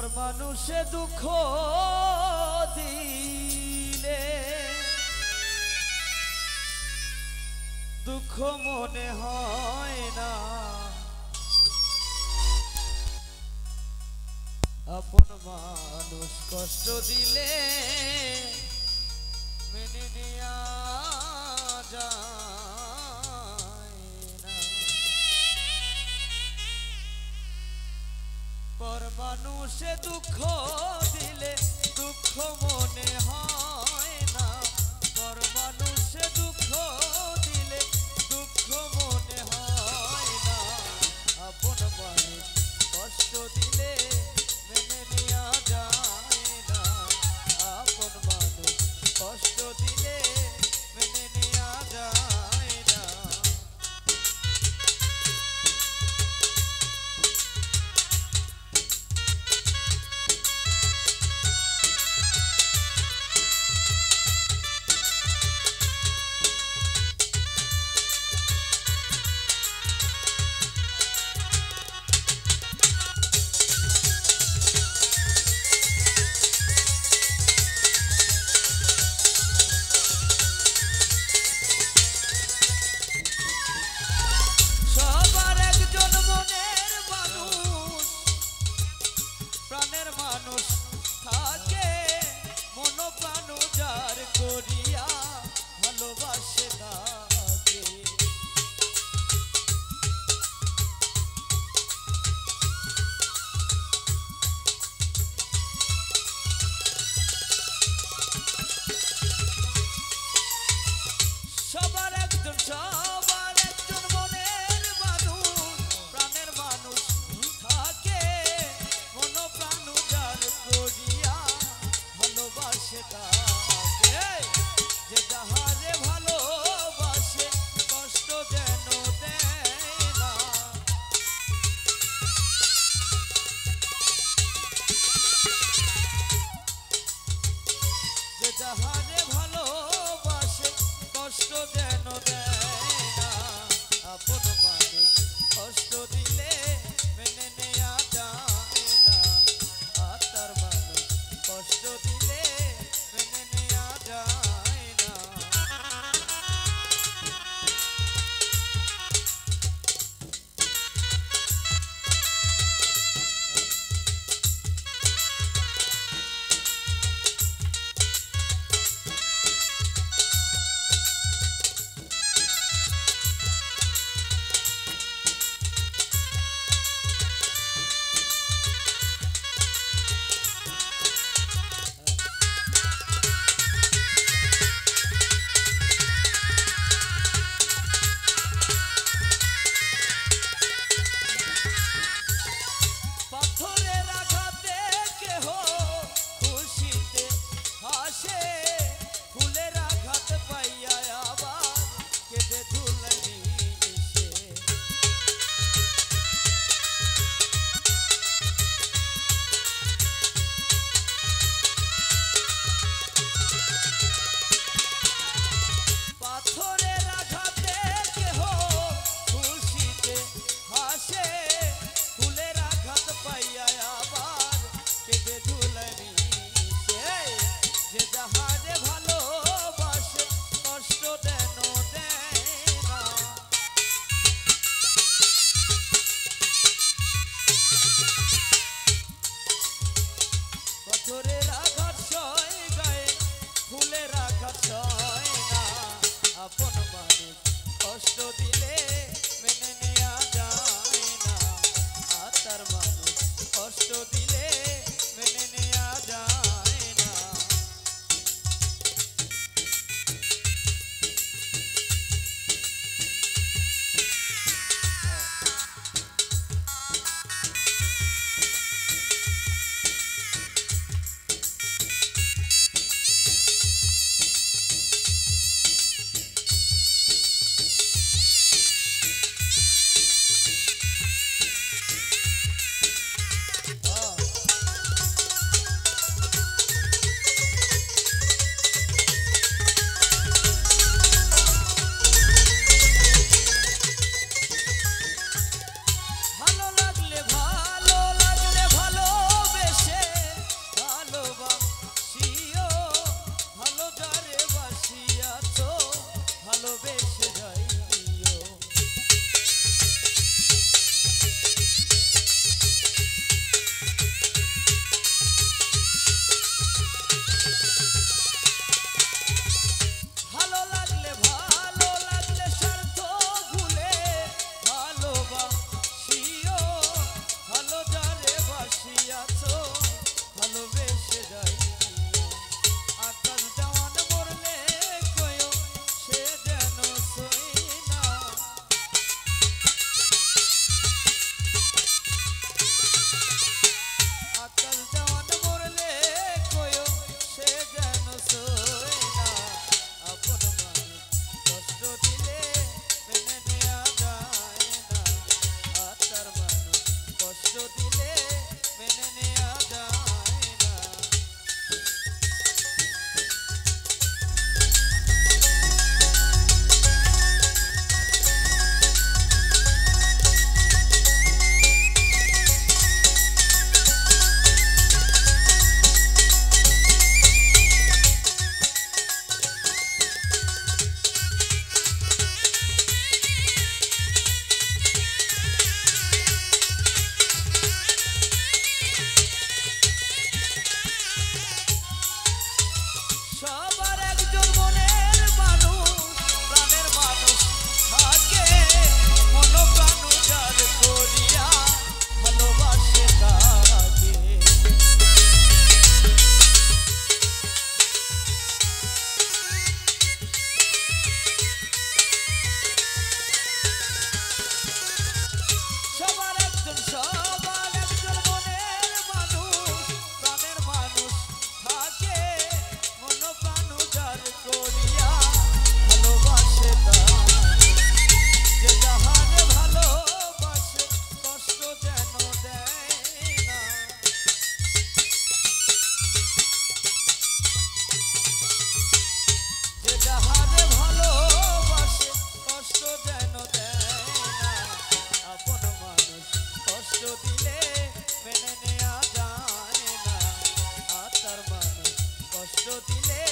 পর মানুষে দুঃখ দিলে। দুঃখ মনে হয় না। আপন মানুষ কষ্ট দিলে মেনে নেয়া যায়। মানুষে দুঃখ দিলে দুঃখ মনে হয় না। পর মানুষে দুঃখ সেটা dile যদি দিলে